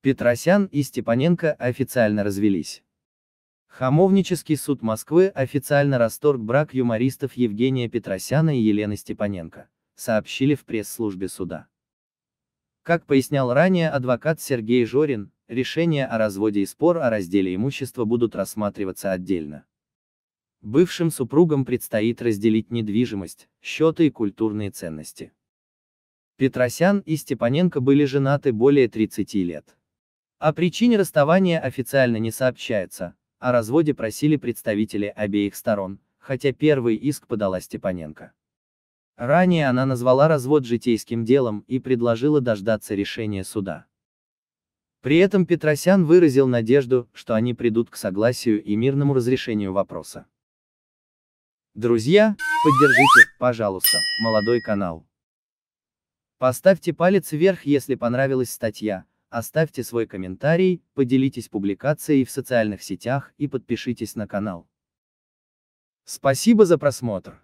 Петросян и Степаненко официально развелись. Хамовнический суд Москвы официально расторг брак юмористов Евгения Петросяна и Елены Степаненко, сообщили в пресс-службе суда. Как пояснял ранее адвокат Сергей Жорин, решения о разводе и спор о разделе имущества будут рассматриваться отдельно. Бывшим супругам предстоит разделить недвижимость, счеты и культурные ценности. Петросян и Степаненко были женаты более 30 лет. О причине расставания официально не сообщается, о разводе просили представители обеих сторон, хотя первый иск подала Степаненко. Ранее она назвала развод житейским делом и предложила дождаться решения суда. При этом Петросян выразил надежду, что они придут к согласию и мирному разрешению вопроса. Друзья, поддержите, пожалуйста, молодой канал. Поставьте палец вверх, если понравилась статья, Оставьте свой комментарий, поделитесь публикацией в социальных сетях и подпишитесь на канал. Спасибо за просмотр.